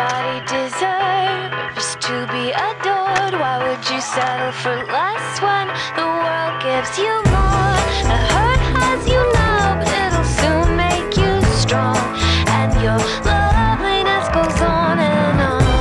Everybody deserves to be adored. Why would you settle for less when the world gives you